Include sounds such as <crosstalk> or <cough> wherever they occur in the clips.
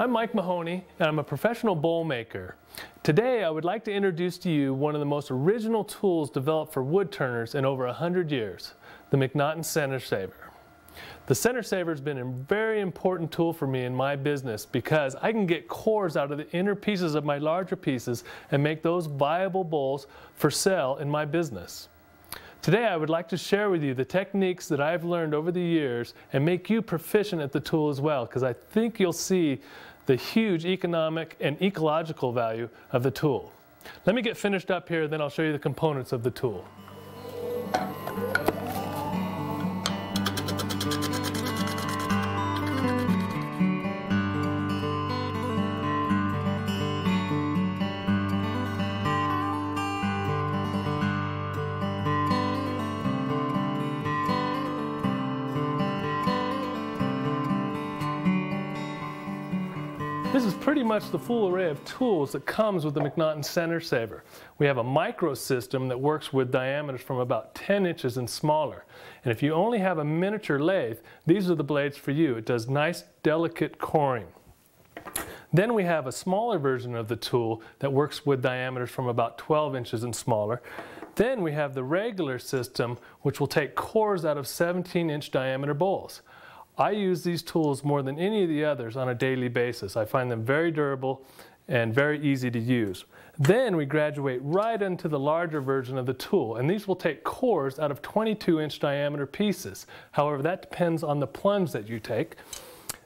I'm Mike Mahoney and I'm a professional bowl maker. Today I would like to introduce to you one of the most original tools developed for wood turners in over 100 years, the McNaughton Center Saver. The Center Saver has been a very important tool for me in my business because I can get cores out of the inner pieces of my larger pieces and make those viable bowls for sale in my business. Today I would like to share with you the techniques that I've learned over the years and make you proficient at the tool as well because I think you'll see the huge economic and ecological value of the tool. Let me get finished up here then I'll show you the components of the tool. Much the full array of tools that comes with the McNaughton Center Saver. We have a micro system that works with diameters from about 10 inches and smaller. And if you only have a miniature lathe, these are the blades for you. It does nice, delicate coring. Then we have a smaller version of the tool that works with diameters from about 12 inches and smaller. Then we have the regular system, which will take cores out of 17 inch diameter bowls. I use these tools more than any of the others on a daily basis. I find them very durable and very easy to use. Then we graduate right into the larger version of the tool, and these will take cores out of 22 inch diameter pieces. However, that depends on the plunge that you take.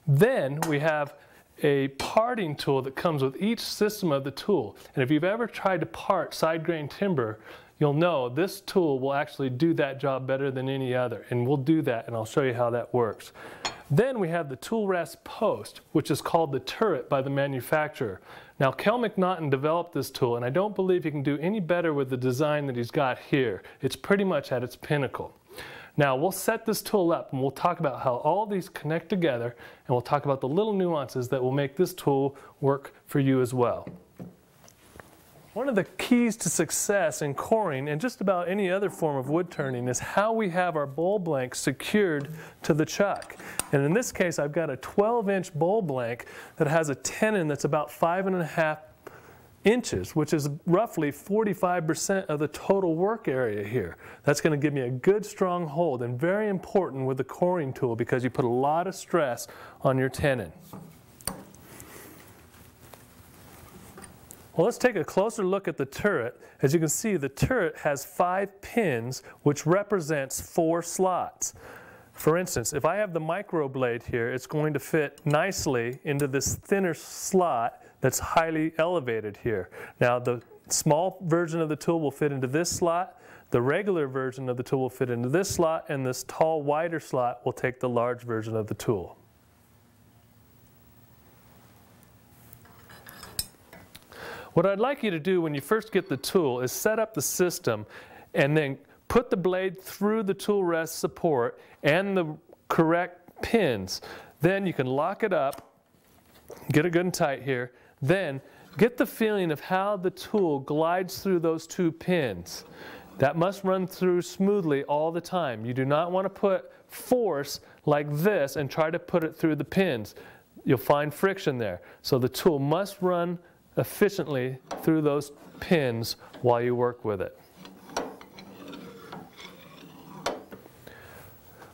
Then we have a parting tool that comes with each system of the tool. And if you've ever tried to part side grain timber, you'll know this tool will actually do that job better than any other. And we'll do that, and I'll show you how that works. Then we have the tool rest post, which is called the turret by the manufacturer. Now, Kel McNaughton developed this tool, and I don't believe he can do any better with the design that he's got here. It's pretty much at its pinnacle. Now, we'll set this tool up, and we'll talk about how all these connect together, and we'll talk about the little nuances that will make this tool work for you as well. One of the keys to success in coring and just about any other form of wood turning is how we have our bowl blank secured to the chuck. And in this case, I've got a 12 inch bowl blank that has a tenon that's about five and a half inches, which is roughly 45% of the total work area here. That's going to give me a good strong hold and very important with the coring tool because you put a lot of stress on your tenon. Well, let's take a closer look at the turret. As you can see, the turret has five pins, which represents four slots. For instance, if I have the micro blade here, it's going to fit nicely into this thinner slot that's highly elevated here. Now, the small version of the tool will fit into this slot, the regular version of the tool will fit into this slot, and this tall, wider slot will take the large version of the tool. What I'd like you to do when you first get the tool is set up the system and then put the blade through the tool rest support and the correct pins. Then you can lock it up, get it good and tight here, then get the feeling of how the tool glides through those two pins. That must run through smoothly all the time. You do not want to put force like this and try to put it through the pins. You'll find friction there. So the tool must run efficiently through those pins while you work with it.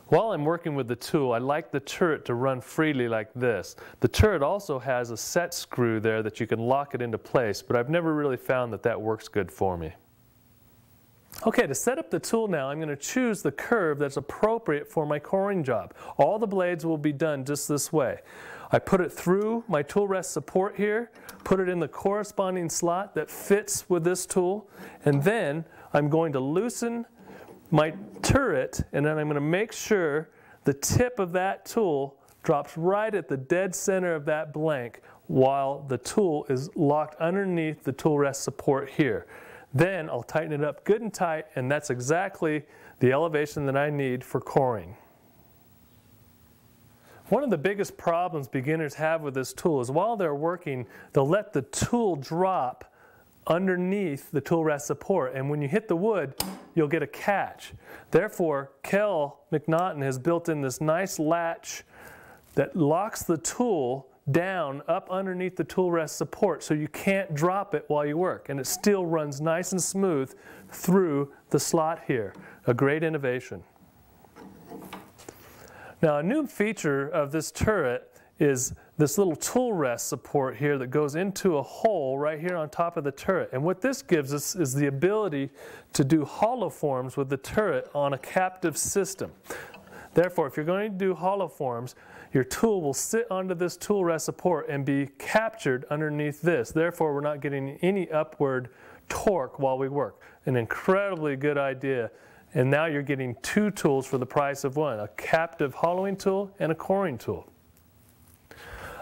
While I'm working with the tool, I like the turret to run freely like this. The turret also has a set screw there that you can lock it into place, but I've never really found that that works good for me. Okay, to set up the tool now, I'm going to choose the curve that's appropriate for my coring job. All the blades will be done just this way. I put it through my tool rest support here, put it in the corresponding slot that fits with this tool, and then I'm going to loosen my turret, and then I'm going to make sure the tip of that tool drops right at the dead center of that blank while the tool is locked underneath the tool rest support here. Then I'll tighten it up good and tight, and that's exactly the elevation that I need for coring. One of the biggest problems beginners have with this tool is while they're working, they'll let the tool drop underneath the tool rest support. And when you hit the wood, you'll get a catch. Therefore, Kel McNaughton has built in this nice latch that locks the tool down up underneath the tool rest support so you can't drop it while you work and it still runs nice and smooth through the slot here. A great innovation. Now a new feature of this turret is this little tool rest support here that goes into a hole right here on top of the turret. And what this gives us is the ability to do hollow forms with the turret on a captive system. Therefore, if you're going to do hollow forms, your tool will sit onto this tool rest support and be captured underneath this. Therefore, we're not getting any upward torque while we work. An incredibly good idea. And now you're getting two tools for the price of one, a captive hollowing tool and a coring tool.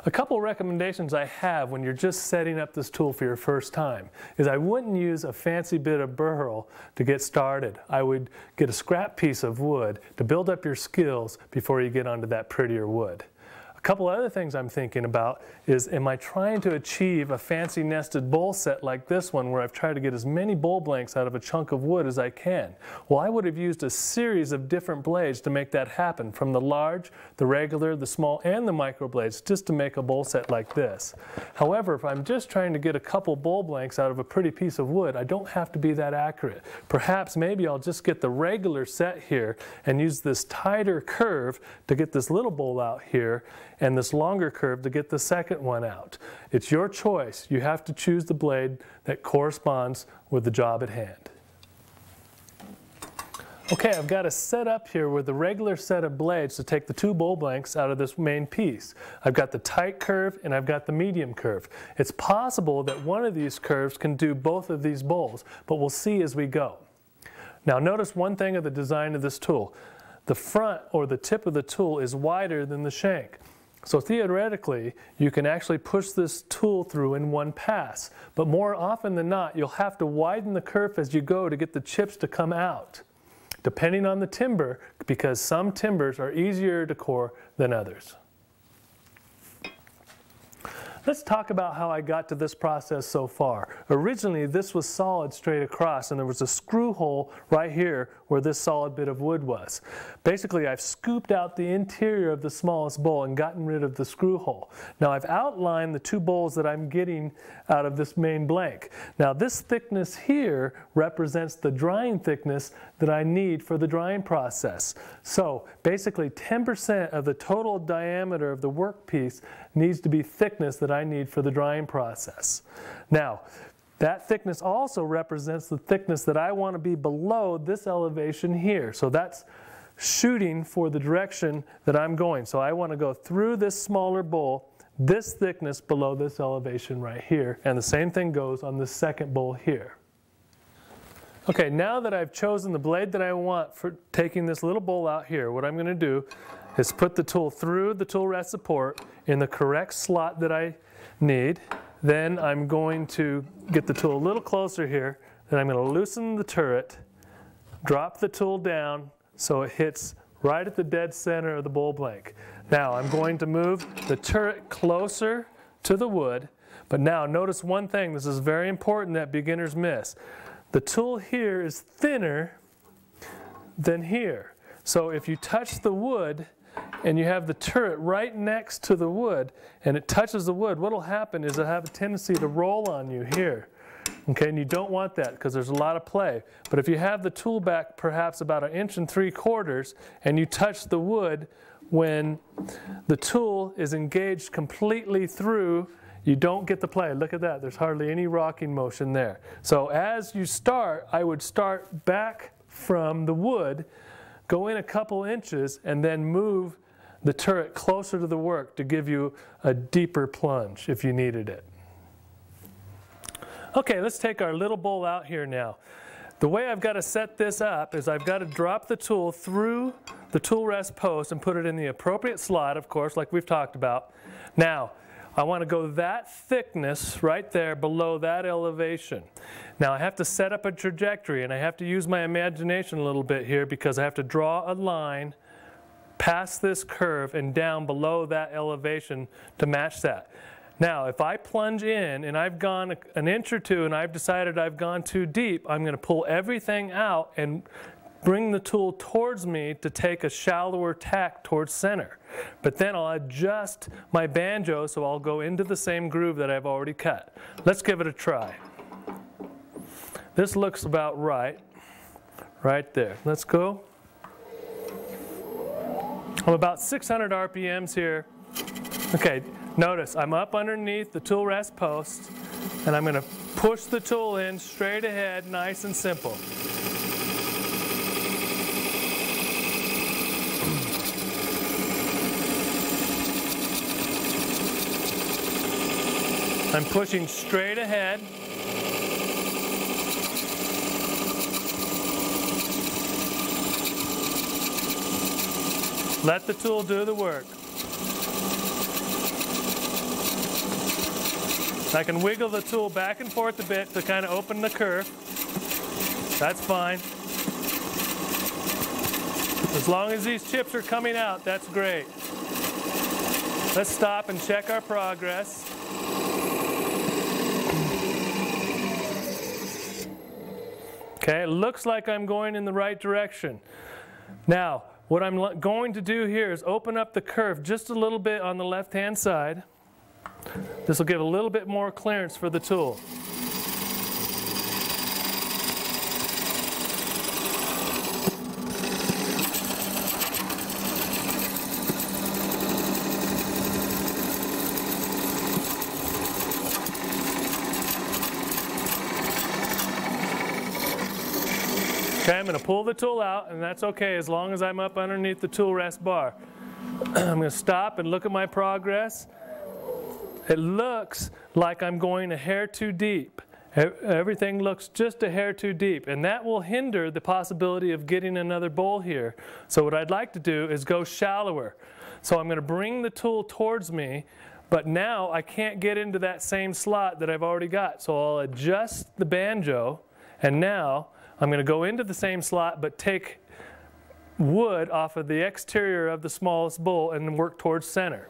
A couple recommendations I have when you're just setting up this tool for your first time is I wouldn't use a fancy bit of burl to get started. I would get a scrap piece of wood to build up your skills before you get onto that prettier wood couple other things I'm thinking about is am I trying to achieve a fancy nested bowl set like this one where I've tried to get as many bowl blanks out of a chunk of wood as I can? Well, I would have used a series of different blades to make that happen from the large, the regular, the small, and the micro blades just to make a bowl set like this. However, if I'm just trying to get a couple bowl blanks out of a pretty piece of wood, I don't have to be that accurate. Perhaps maybe I'll just get the regular set here and use this tighter curve to get this little bowl out here and this longer curve to get the second one out. It's your choice. You have to choose the blade that corresponds with the job at hand. Okay, I've got a set up here with a regular set of blades to take the two bowl blanks out of this main piece. I've got the tight curve and I've got the medium curve. It's possible that one of these curves can do both of these bowls, but we'll see as we go. Now notice one thing of the design of this tool. The front or the tip of the tool is wider than the shank. So theoretically, you can actually push this tool through in one pass. But more often than not, you'll have to widen the kerf as you go to get the chips to come out, depending on the timber, because some timbers are easier to core than others. Let's talk about how I got to this process so far. Originally, this was solid straight across, and there was a screw hole right here where this solid bit of wood was. Basically, I've scooped out the interior of the smallest bowl and gotten rid of the screw hole. Now, I've outlined the two bowls that I'm getting out of this main blank. Now, this thickness here represents the drying thickness that I need for the drying process. So, basically, 10% of the total diameter of the workpiece needs to be thickness that I need for the drying process. Now, that thickness also represents the thickness that I want to be below this elevation here. So that's shooting for the direction that I'm going. So I want to go through this smaller bowl, this thickness below this elevation right here. And the same thing goes on the second bowl here. Okay, now that I've chosen the blade that I want for taking this little bowl out here, what I'm going to do is put the tool through the tool rest support in the correct slot that I need. Then I'm going to get the tool a little closer here. Then I'm going to loosen the turret, drop the tool down so it hits right at the dead center of the bowl blank. Now I'm going to move the turret closer to the wood. But now notice one thing, this is very important that beginners miss. The tool here is thinner than here. So if you touch the wood, and you have the turret right next to the wood and it touches the wood, what will happen is it'll have a tendency to roll on you here. Okay, and you don't want that because there's a lot of play. But if you have the tool back perhaps about an inch and three quarters and you touch the wood when the tool is engaged completely through, you don't get the play. Look at that, there's hardly any rocking motion there. So as you start, I would start back from the wood go in a couple inches and then move the turret closer to the work to give you a deeper plunge if you needed it. Okay, let's take our little bowl out here now. The way I've got to set this up is I've got to drop the tool through the tool rest post and put it in the appropriate slot, of course, like we've talked about. Now, I want to go that thickness right there below that elevation. Now I have to set up a trajectory and I have to use my imagination a little bit here because I have to draw a line past this curve and down below that elevation to match that. Now, if I plunge in and I've gone an inch or two and I've decided I've gone too deep, I'm going to pull everything out and bring the tool towards me to take a shallower tack towards center. But then I'll adjust my banjo so I'll go into the same groove that I've already cut. Let's give it a try. This looks about right, right there. Let's go. I'm about 600 RPMs here. Okay, notice I'm up underneath the tool rest post and I'm going to push the tool in straight ahead, nice and simple. I'm pushing straight ahead. Let the tool do the work. I can wiggle the tool back and forth a bit to kind of open the curve. That's fine. As long as these chips are coming out, that's great. Let's stop and check our progress. Okay, it looks like I'm going in the right direction. Now, what I'm going to do here is open up the curve just a little bit on the left-hand side. This will give a little bit more clearance for the tool. Going to pull the tool out, and that's okay as long as I'm up underneath the tool rest bar. <clears throat> I'm going to stop and look at my progress. It looks like I'm going a hair too deep. Everything looks just a hair too deep, and that will hinder the possibility of getting another bowl here. So what I'd like to do is go shallower. So I'm going to bring the tool towards me, but now I can't get into that same slot that I've already got. So I'll adjust the banjo, and now I'm going to go into the same slot but take wood off of the exterior of the smallest bowl and work towards center.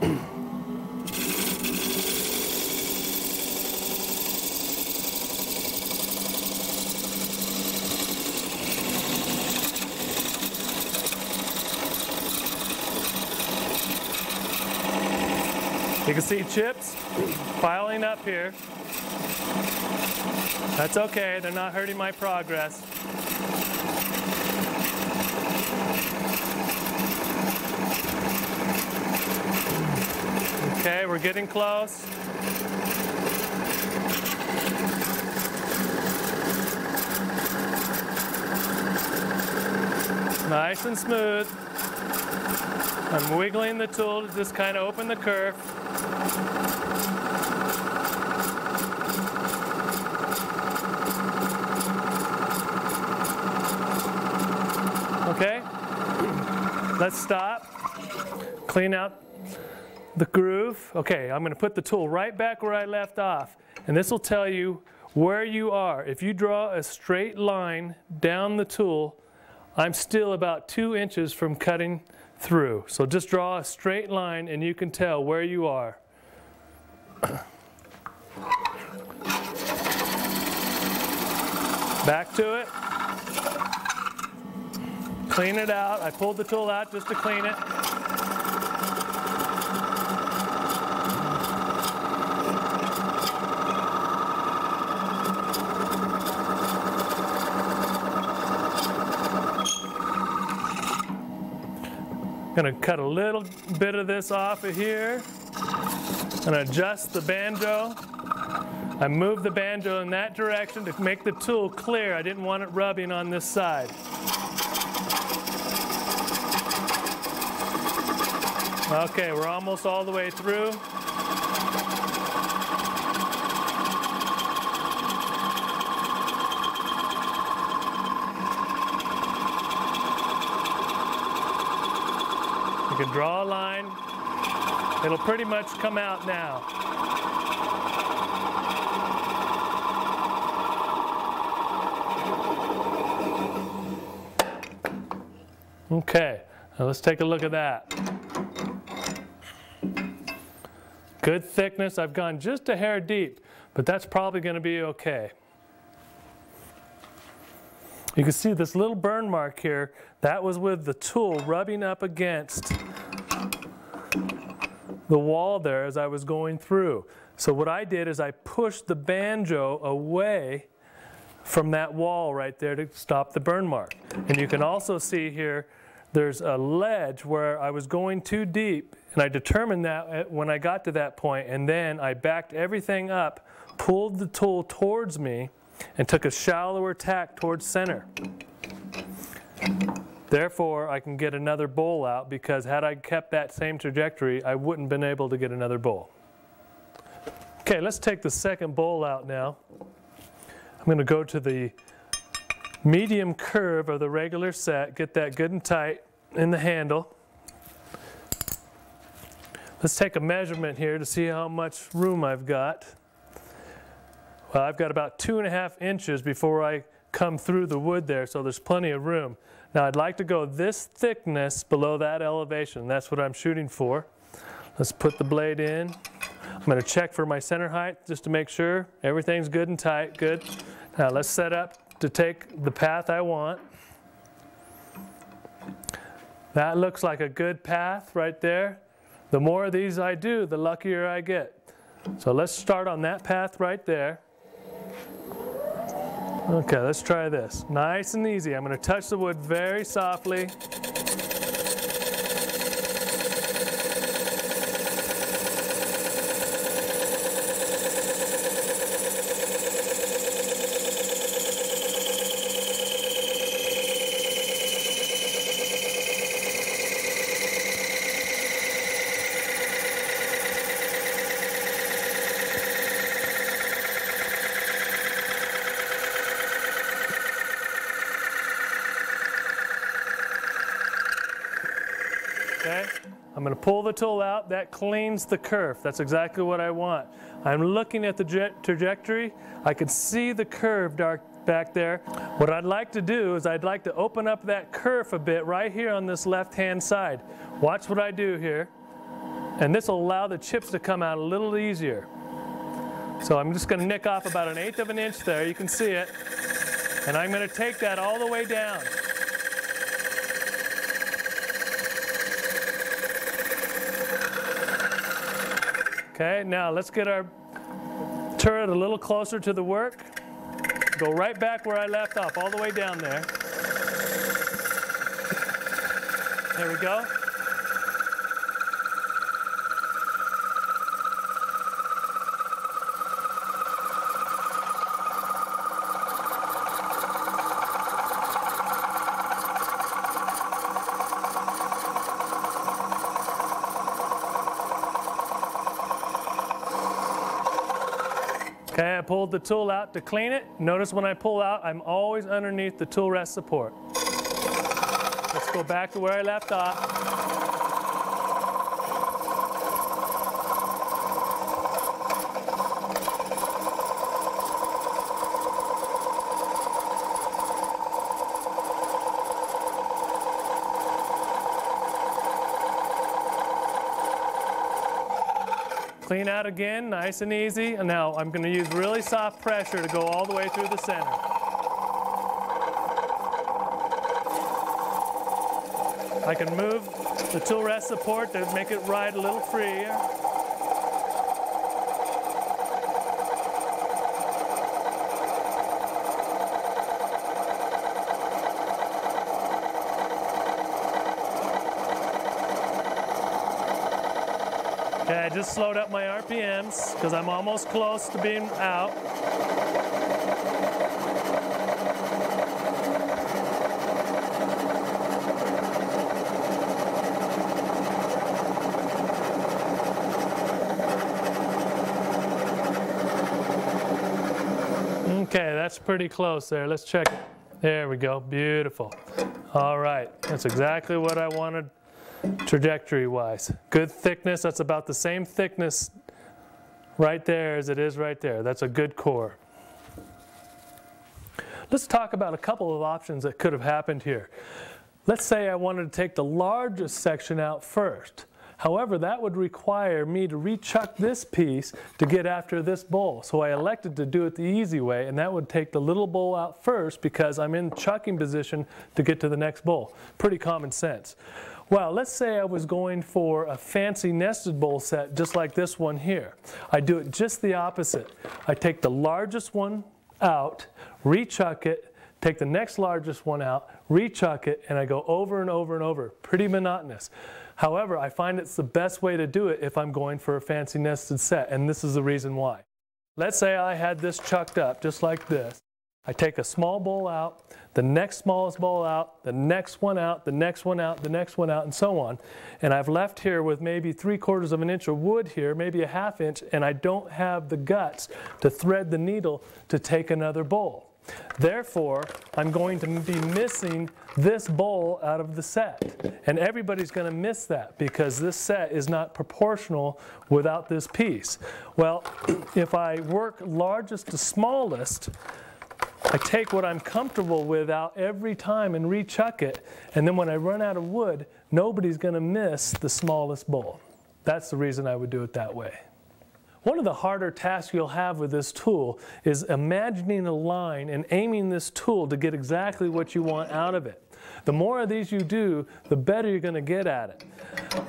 <clears throat> You can see chips piling up here. That's okay, they're not hurting my progress. Okay, we're getting close. Nice and smooth. I'm wiggling the tool to just kind of open the curve. Okay, let's stop, clean out the groove. Okay, I'm going to put the tool right back where I left off, and this will tell you where you are. If you draw a straight line down the tool, I'm still about two inches from cutting through. So just draw a straight line and you can tell where you are. Back to it. Clean it out. I pulled the tool out just to clean it. Gonna cut a little bit of this off of here and adjust the banjo. I move the banjo in that direction to make the tool clear. I didn't want it rubbing on this side. Okay, we're almost all the way through. You can draw a line. It'll pretty much come out now. Okay, now let's take a look at that. Good thickness. I've gone just a hair deep, but that's probably going to be okay. You can see this little burn mark here. That was with the tool rubbing up against the wall there as I was going through. So what I did is I pushed the banjo away from that wall right there to stop the burn mark. And you can also see here there's a ledge where I was going too deep and I determined that when I got to that point and then I backed everything up, pulled the tool towards me and took a shallower tack towards center. Therefore, I can get another bowl out because had I kept that same trajectory, I wouldn't been able to get another bowl. Okay, let's take the second bowl out now. I'm going to go to the medium curve of the regular set, get that good and tight in the handle. Let's take a measurement here to see how much room I've got. Well, I've got about two and a half inches before I come through the wood there, so there's plenty of room. Now I'd like to go this thickness below that elevation. That's what I'm shooting for. Let's put the blade in. I'm going to check for my center height just to make sure everything's good and tight. Good. Now let's set up to take the path I want. That looks like a good path right there. The more of these I do, the luckier I get. So let's start on that path right there. Okay, let's try this. Nice and easy. I'm going to touch the wood very softly. Okay, I'm going to pull the tool out. That cleans the curve. That's exactly what I want. I'm looking at the trajectory. I can see the curve dark back there. What I'd like to do is I'd like to open up that curve a bit right here on this left-hand side. Watch what I do here. And this will allow the chips to come out a little easier. So I'm just going to nick off about an eighth of an inch there. You can see it. And I'm going to take that all the way down. Okay, now let's get our turret a little closer to the work. Go right back where I left off, all the way down there. There we go. Okay, I pulled the tool out to clean it. Notice when I pull out, I'm always underneath the tool rest support. Let's go back to where I left off. Clean out again, nice and easy. And now I'm going to use really soft pressure to go all the way through the center. I can move the tool rest support to make it ride a little freer. Just slowed up my RPMs because I'm almost close to being out. Okay, that's pretty close there. Let's check it. There we go. Beautiful. All right. That's exactly what I wanted trajectory wise. Good thickness, that's about the same thickness right there as it is right there. That's a good core. Let's talk about a couple of options that could have happened here. Let's say I wanted to take the largest section out first. However, that would require me to rechuck this piece to get after this bowl. So I elected to do it the easy way, and that would take the little bowl out first because I'm in chucking position to get to the next bowl. Pretty common sense. Well, let's say I was going for a fancy nested bowl set just like this one here. I do it just the opposite. I take the largest one out, rechuck it, take the next largest one out, rechuck it, and I go over and over and over. Pretty monotonous. However, I find it's the best way to do it if I'm going for a fancy nested set, and this is the reason why. Let's say I had this chucked up just like this. I take a small bowl out, the next smallest bowl out, the next one out, the next one out, the next one out, and so on. And I've left here with maybe three quarters of an inch of wood here, maybe a half inch, and I don't have the guts to thread the needle to take another bowl. Therefore, I'm going to be missing this bowl out of the set. And everybody's going to miss that because this set is not proportional without this piece. Well, <clears throat> if I work largest to smallest, I take what I'm comfortable with out every time and rechuck it. And then when I run out of wood, nobody's going to miss the smallest bowl. That's the reason I would do it that way. One of the harder tasks you'll have with this tool is imagining a line and aiming this tool to get exactly what you want out of it. The more of these you do, the better you're going to get at it.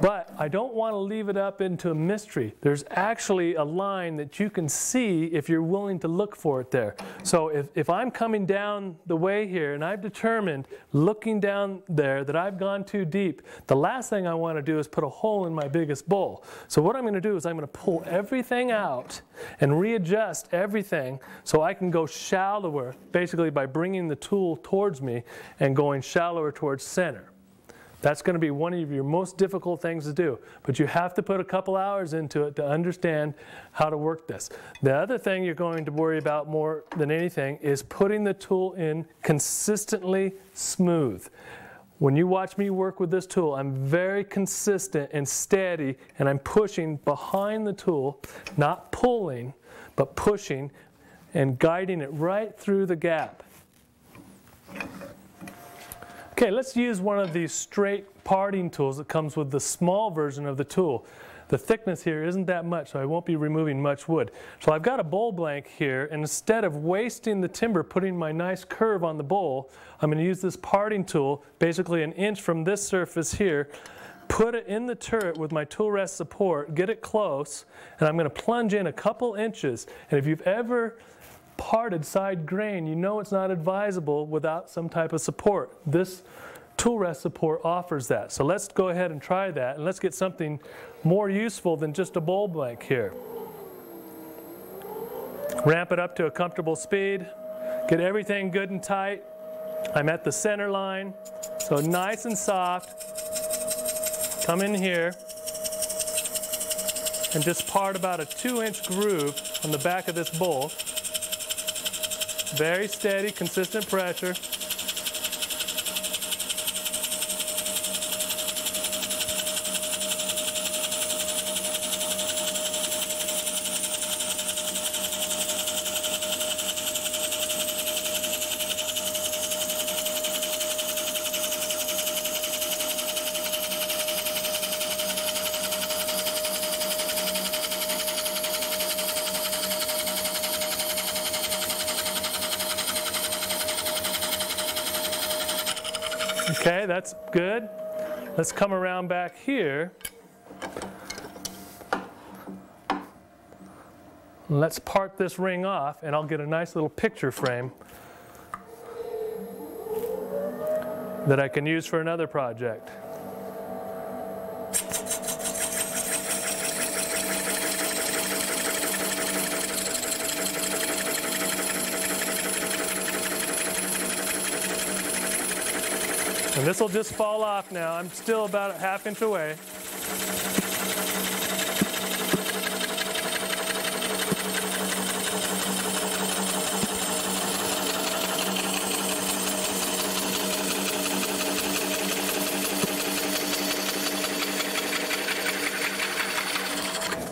But I don't want to leave it up into a mystery. There's actually a line that you can see if you're willing to look for it there. So if, if I'm coming down the way here and I've determined, looking down there, that I've gone too deep, the last thing I want to do is put a hole in my biggest bowl. So what I'm going to do is I'm going to pull everything out and readjust everything so I can go shallower, basically by bringing the tool towards me and going shallower towards center. That's going to be one of your most difficult things to do, but you have to put a couple hours into it to understand how to work this. The other thing you're going to worry about more than anything is putting the tool in consistently smooth. When you watch me work with this tool, I'm very consistent and steady, and I'm pushing behind the tool, not pulling, but pushing and guiding it right through the gap. Okay, let's use one of these straight parting tools that comes with the small version of the tool. The thickness here isn't that much, so I won't be removing much wood. So I've got a bowl blank here, and instead of wasting the timber putting my nice curve on the bowl, I'm going to use this parting tool, basically an inch from this surface here, put it in the turret with my tool rest support, get it close, and I'm going to plunge in a couple inches. And if you've ever parted side grain, you know it's not advisable without some type of support. This tool rest support offers that. So let's go ahead and try that and let's get something more useful than just a bowl blank here. Ramp it up to a comfortable speed. Get everything good and tight. I'm at the center line, so nice and soft. Come in here and just part about a two inch groove on the back of this bowl. Very steady, consistent pressure. Okay, that's good. Let's come around back here. Let's part this ring off and I'll get a nice little picture frame that I can use for another project. And this will just fall off now. I'm still about a half inch away.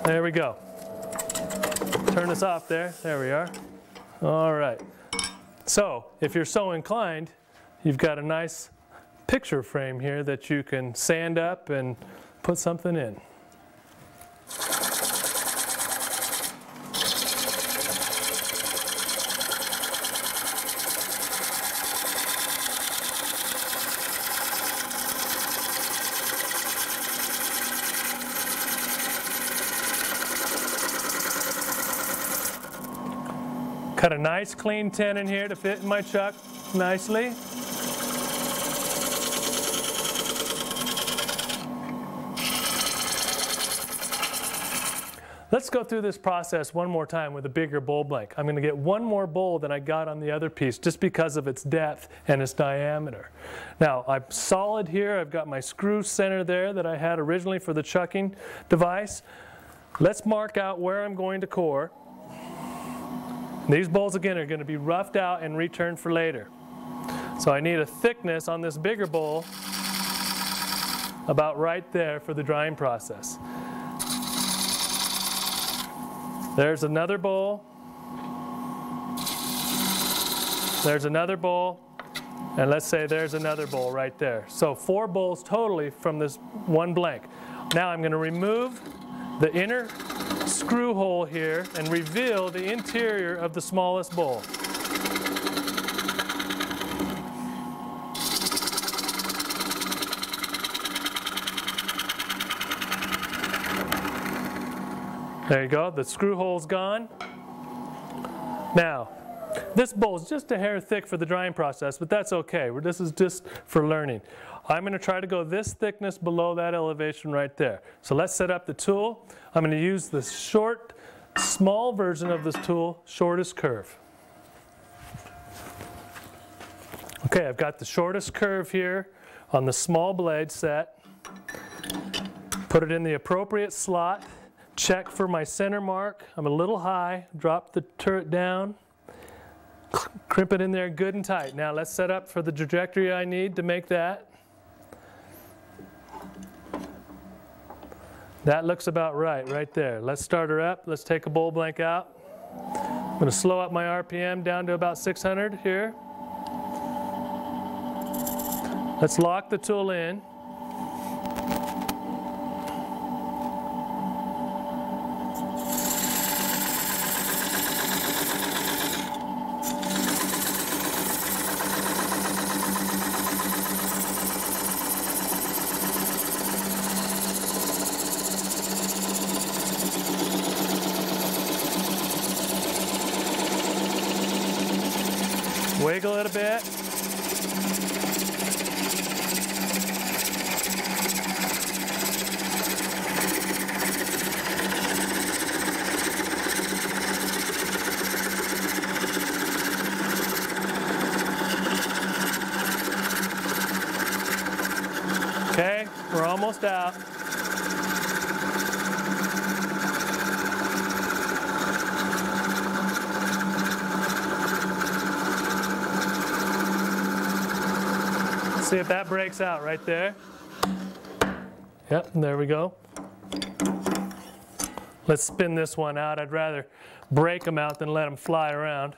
There we go. Turn this off there. There we are. All right. So if you're so inclined, you've got a nice picture frame here that you can sand up and put something in. Cut a nice clean tin in here to fit in my chuck nicely. Let's go through this process one more time with a bigger bowl blank. I'm going to get one more bowl than I got on the other piece just because of its depth and its diameter. Now I'm solid here. I've got my screw center there that I had originally for the chucking device. Let's mark out where I'm going to core. These bowls again are going to be roughed out and returned for later. So I need a thickness on this bigger bowl about right there for the drying process. There's another bowl. There's another bowl. And let's say there's another bowl right there. So four bowls totally from this one blank. Now I'm going to remove the inner screw hole here and reveal the interior of the smallest bowl. There you go, the screw hole's gone. Now, this bowl is just a hair thick for the drying process, but that's okay. This is just for learning. I'm going to try to go this thickness below that elevation right there. So let's set up the tool. I'm going to use the short, small version of this tool, shortest curve. Okay, I've got the shortest curve here on the small blade set. Put it in the appropriate slot. Check for my center mark. I'm a little high. Drop the turret down. Crimp it in there good and tight. Now let's set up for the trajectory I need to make that. That looks about right, right there. Let's start her up. Let's take a bowl blank out. I'm going to slow up my RPM down to about 600 here. Let's lock the tool in. Wiggle it a bit. Okay, we're almost out. See if that breaks out right there. Yep, there we go. Let's spin this one out. I'd rather break them out than let them fly around.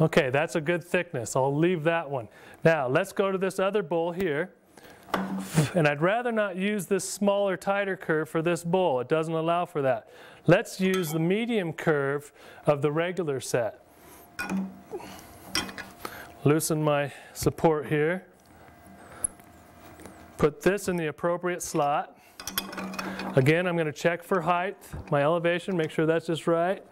Okay, that's a good thickness. I'll leave that one. Now, let's go to this other bowl here. And I'd rather not use this smaller, tighter curve for this bowl. It doesn't allow for that. Let's use the medium curve of the regular set loosen my support here. Put this in the appropriate slot. Again, I'm going to check for height, my elevation, make sure that's just right.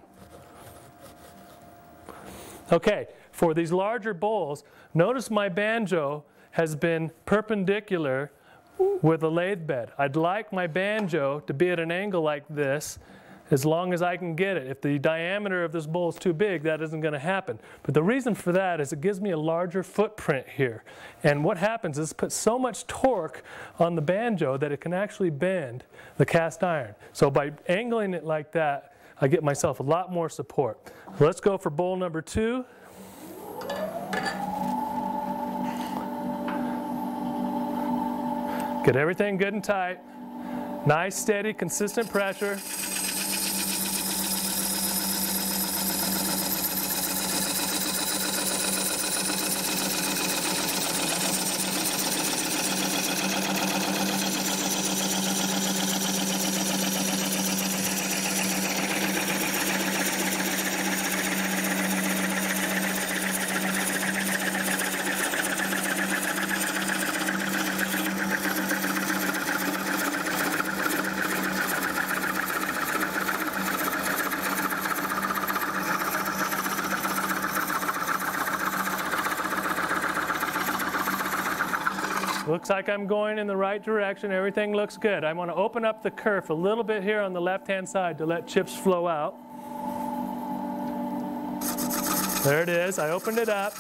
Okay, for these larger bowls, notice my banjo has been perpendicular with a lathe bed. I'd like my banjo to be at an angle like this as long as I can get it. If the diameter of this bowl is too big, that isn't going to happen. But the reason for that is it gives me a larger footprint here. And what happens is it puts so much torque on the banjo that it can actually bend the cast iron. So by angling it like that, I get myself a lot more support. Let's go for bowl number two. Get everything good and tight. Nice, steady, consistent pressure. Looks like I'm going in the right direction. Everything looks good. I want to open up the kerf a little bit here on the left-hand side to let chips flow out. There it is. I opened it up.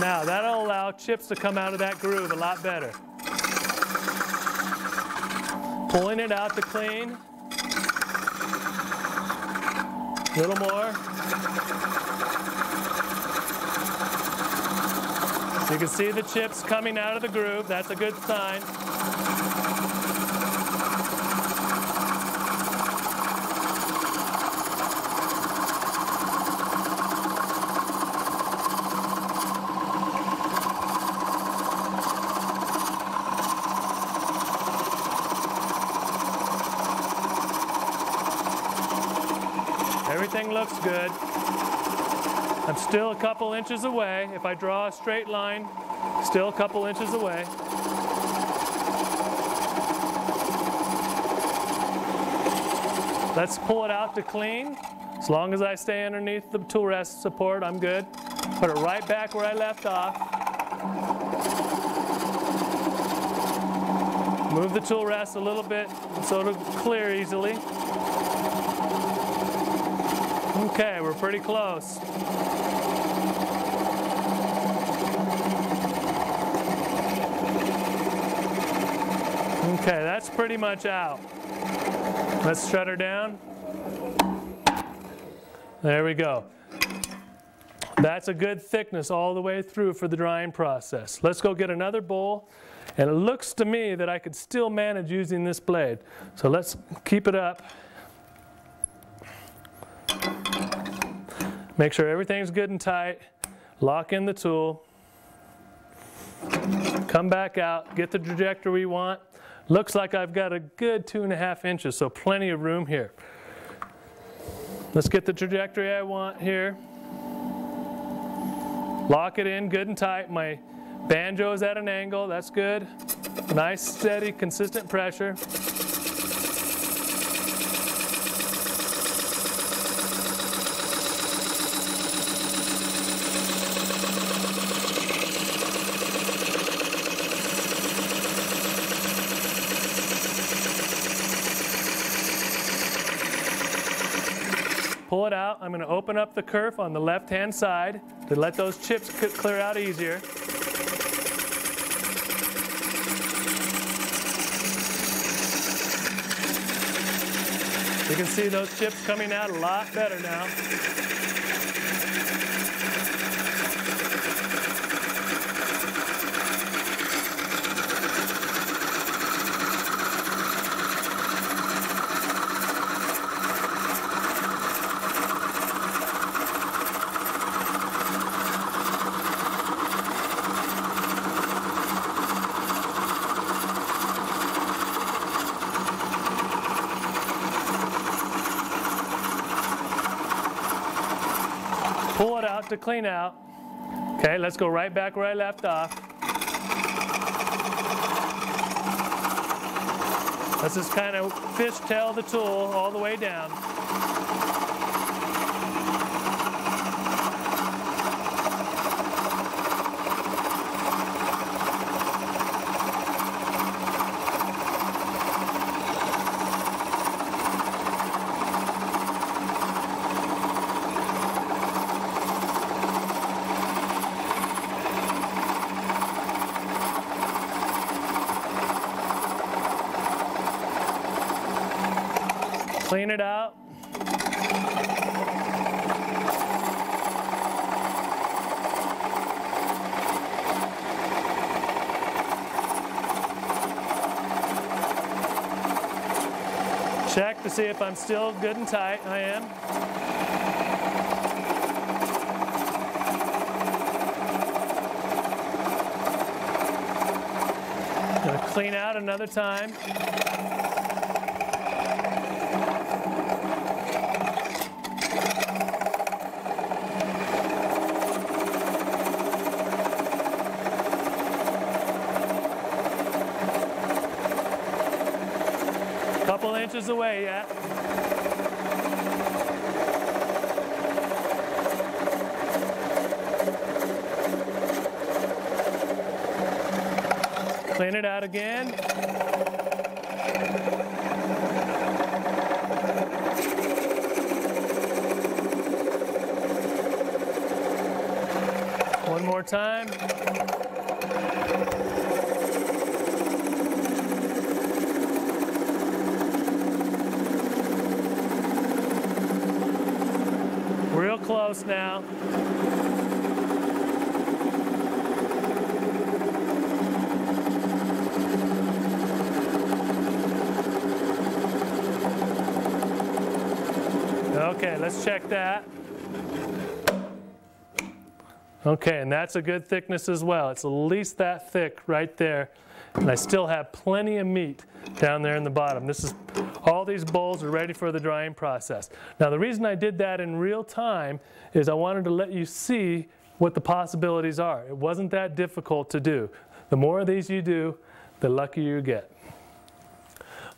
Now that'll allow chips to come out of that groove a lot better. Pulling it out to clean. A little more. You can see the chips coming out of the groove. That's a good sign. Everything looks good. Still a couple inches away. If I draw a straight line, still a couple inches away. Let's pull it out to clean. As long as I stay underneath the tool rest support, I'm good. Put it right back where I left off. Move the tool rest a little bit so it'll clear easily. Okay, we're pretty close. Okay, that's pretty much out. Let's shut her down. There we go. That's a good thickness all the way through for the drying process. Let's go get another bowl. And it looks to me that I could still manage using this blade. So let's keep it up. Make sure everything's good and tight. Lock in the tool. Come back out, get the trajectory we want. Looks like I've got a good two and a half inches, so plenty of room here. Let's get the trajectory I want here. Lock it in good and tight. My banjo is at an angle, that's good. Nice, steady, consistent pressure. Pull it out. I'm going to open up the kerf on the left-hand side to let those chips clear out easier. You can see those chips coming out a lot better now. To clean out. Okay, let's go right back where I left off. Let's just kind of fishtail the tool all the way down. Clean it out. Check to see if I'm still good and tight. I am. Gonna clean out another time. Couple inches away yet. Clean it out again. One more time. Real close now. Okay, let's check that. Okay, and that's a good thickness as well. It's at least that thick right there. And I still have plenty of meat down there in the bottom. This is all these bowls are ready for the drying process. Now the reason I did that in real time is I wanted to let you see what the possibilities are. It wasn't that difficult to do. The more of these you do, the luckier you get.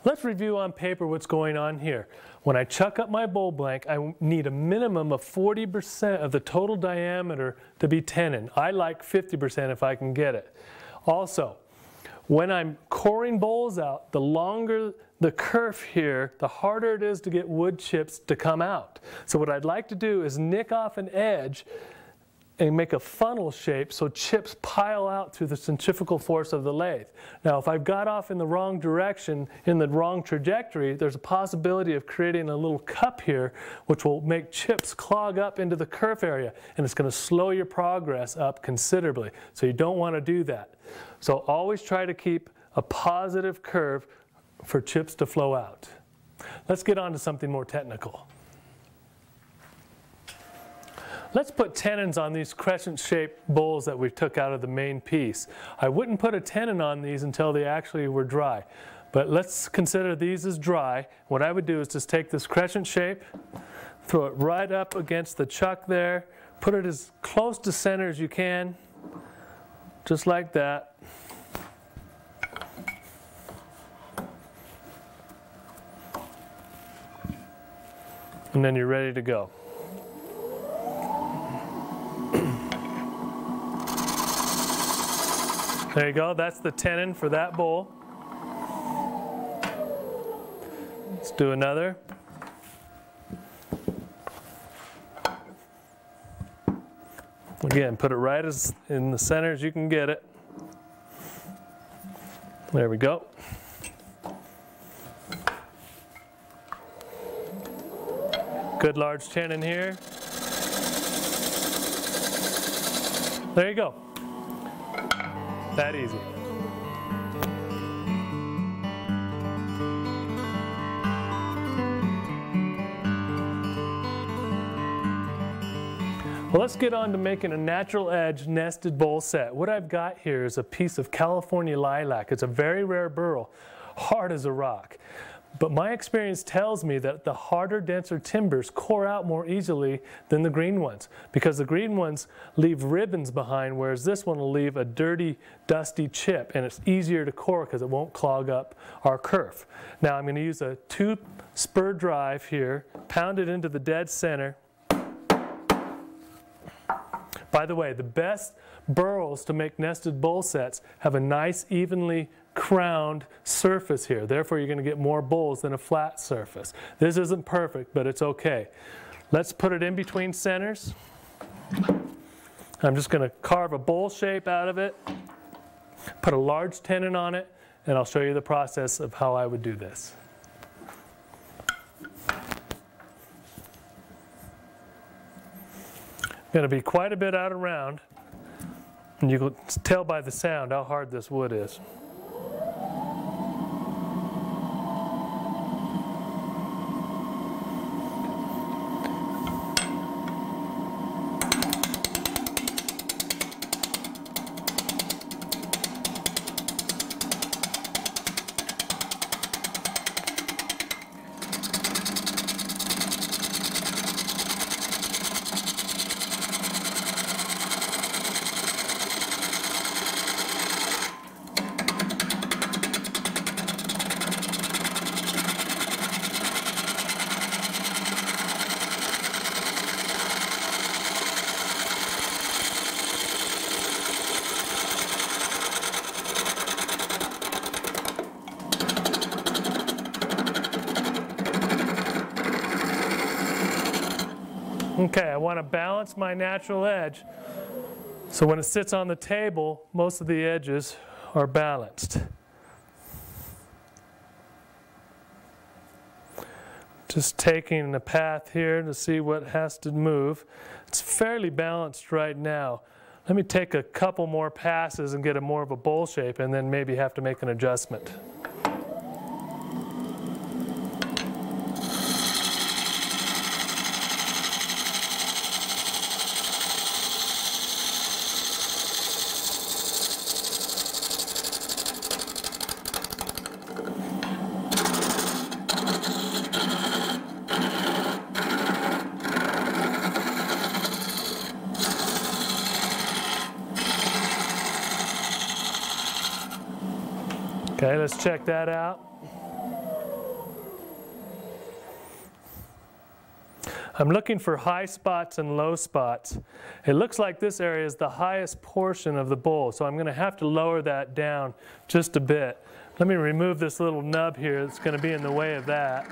Let's review on paper what's going on here. When I chuck up my bowl blank, I need a minimum of 40% of the total diameter to be tenon. I like 50% if I can get it. Also, when I'm coring bowls out, the longer the kerf here, the harder it is to get wood chips to come out. So what I'd like to do is nick off an edge and make a funnel shape so chips pile out through the centrifugal force of the lathe. Now if I've got off in the wrong direction, in the wrong trajectory, there's a possibility of creating a little cup here which will make chips clog up into the kerf area and it's going to slow your progress up considerably. So you don't want to do that. So always try to keep a positive curve for chips to flow out. Let's get on to something more technical. Let's put tenons on these crescent-shaped bowls that we took out of the main piece. I wouldn't put a tenon on these until they actually were dry. But let's consider these as dry. What I would do is just take this crescent shape, throw it right up against the chuck there, put it as close to center as you can, just like that. And then you're ready to go. There you go, that's the tenon for that bowl. Let's do another. Again, put it right as in the center as you can get it. There we go. Good large tenon here. There you go. That easy. Well, let's get on to making a natural edge nested bowl set. What I've got here is a piece of California lilac. It's a very rare burl, hard as a rock. But my experience tells me that the harder, denser timbers core out more easily than the green ones because the green ones leave ribbons behind, whereas this one will leave a dirty, dusty chip, and it's easier to core because it won't clog up our kerf. Now I'm going to use a two spur drive here, pound it into the dead center. By the way, the best burls to make nested bowl sets have a nice, evenly crowned surface here. Therefore, you're going to get more bowls than a flat surface. This isn't perfect, but it's okay. Let's put it in between centers. I'm just going to carve a bowl shape out of it, put a large tenon on it, and I'll show you the process of how I would do this. Going to be quite a bit out of round, and you can tell by the sound how hard this wood is. <laughs> Okay, I want to balance my natural edge. So when it sits on the table, most of the edges are balanced. Just taking the path here to see what has to move. It's fairly balanced right now. Let me take a couple more passes and get a more of a bowl shape and then maybe have to make an adjustment. Okay, let's check that out. I'm looking for high spots and low spots. It looks like this area is the highest portion of the bowl, so I'm going to have to lower that down just a bit. Let me remove this little nub here that's going to be in the way of that.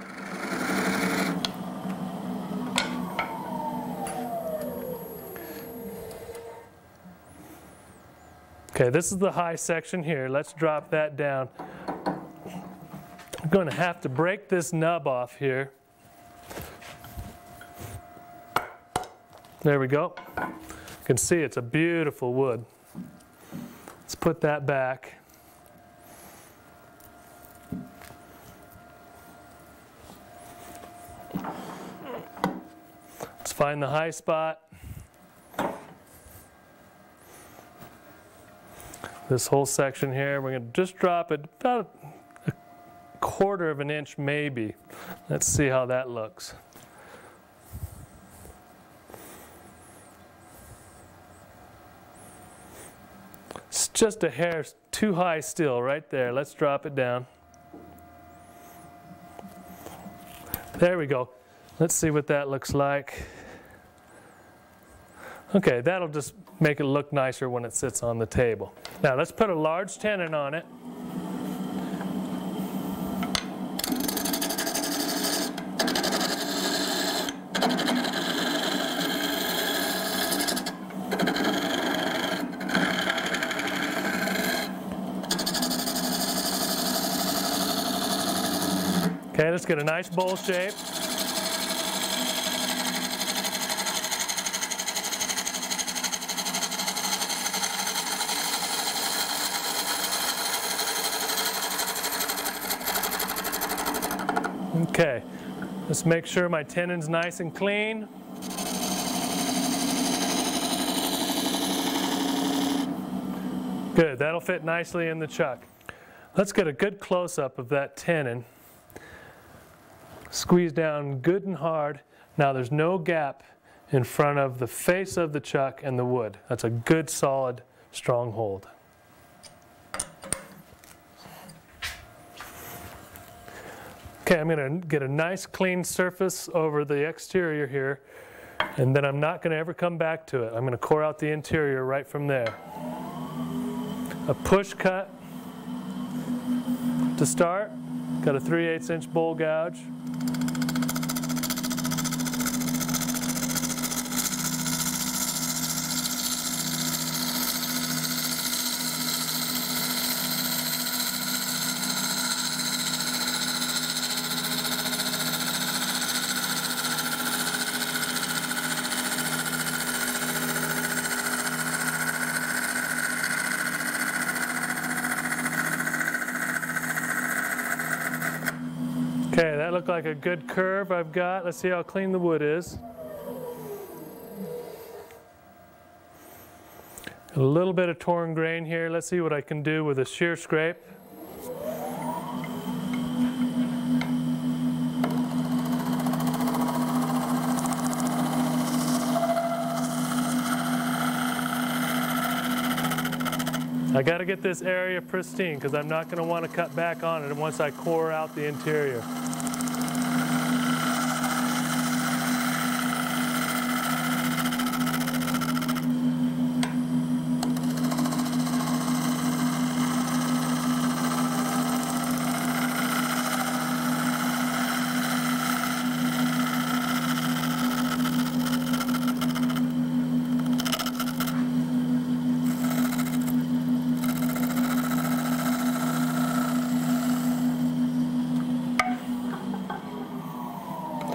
Okay, this is the high section here. Let's drop that down. I'm going to have to break this nub off here. There we go. You can see it's a beautiful wood. Let's put that back. Let's find the high spot. this whole section here. We're going to just drop it about quarter of an inch maybe. Let's see how that looks. It's just a hair too high still right there. Let's drop it down. There we go. Let's see what that looks like. Okay, that'll just make it look nicer when it sits on the table. Now let's put a large tenon on it. Okay, let's get a nice bowl shape. Okay, let's make sure my tenon's nice and clean. Good, that'll fit nicely in the chuck. Let's get a good close-up of that tenon. Squeeze down good and hard. Now there's no gap in front of the face of the chuck and the wood. That's a good, solid, strong hold. Okay, I'm going to get a nice clean surface over the exterior here, and then I'm not going to ever come back to it. I'm going to core out the interior right from there. A push cut to start, got a 3 8 inch bowl gouge. Okay, that looked like a good curve I've got. Let's see how clean the wood is. A little bit of torn grain here. Let's see what I can do with a shear scrape. I got to get this area pristine because I'm not going to want to cut back on it once I core out the interior.